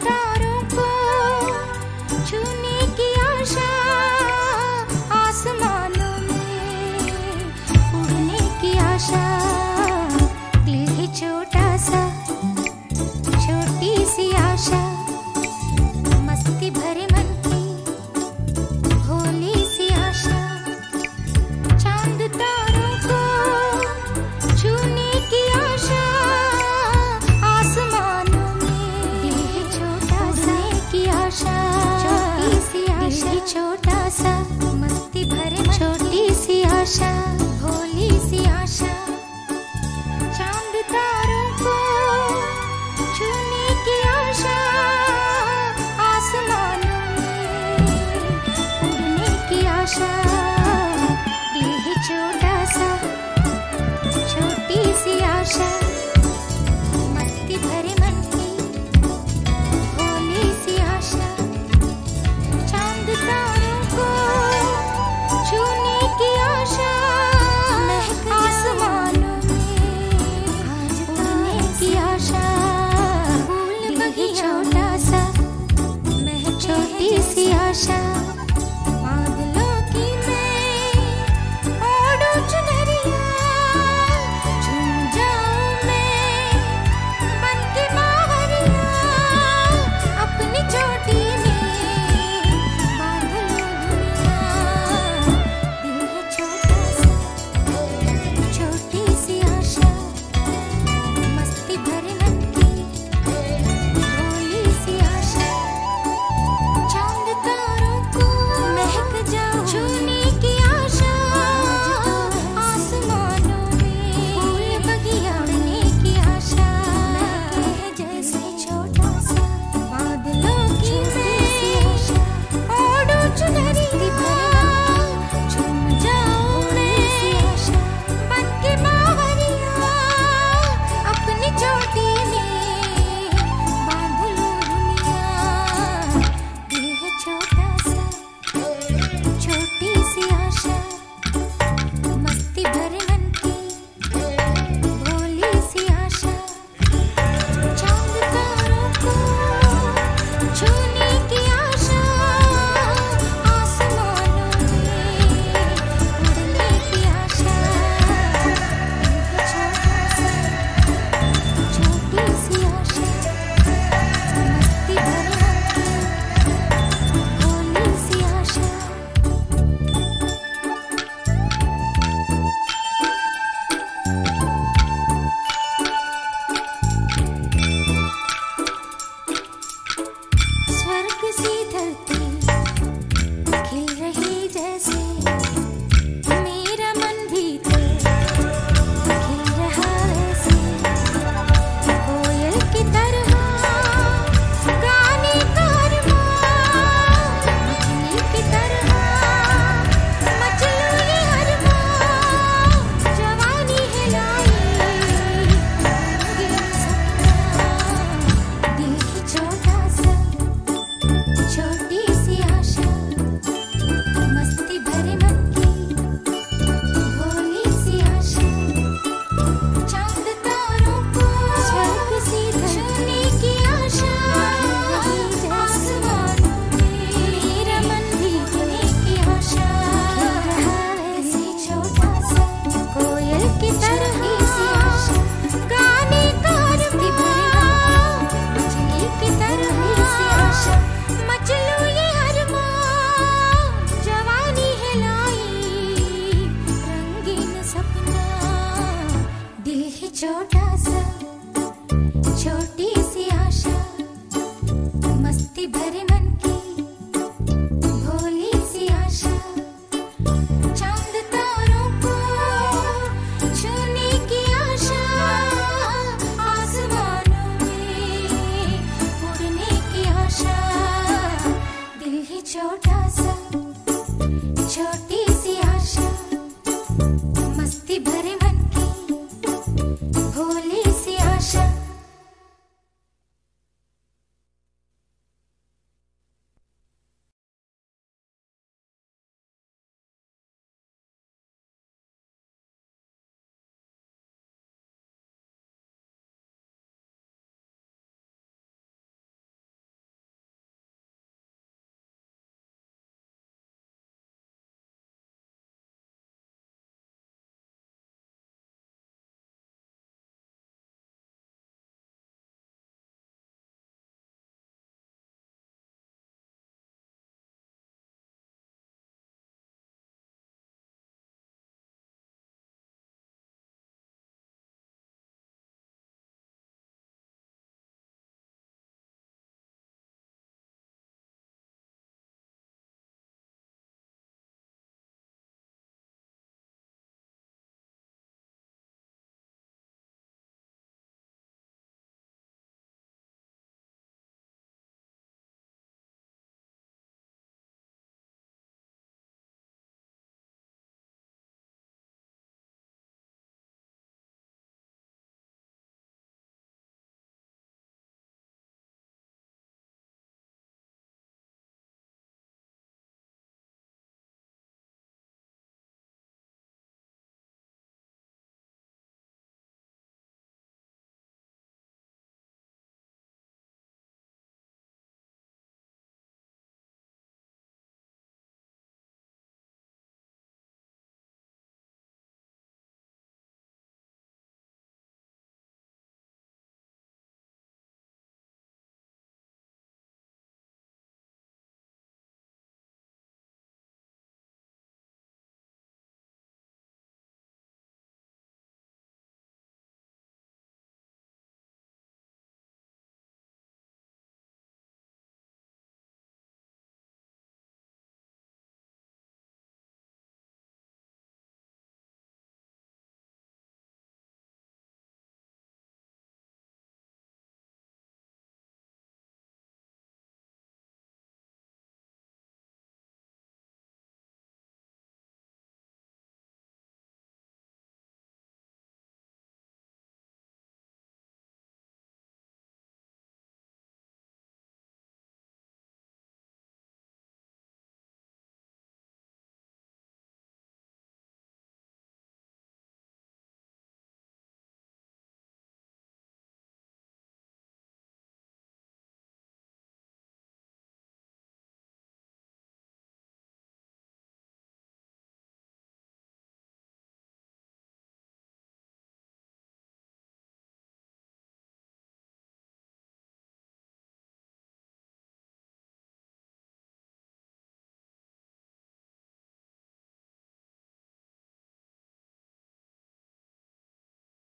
time. आशा भोली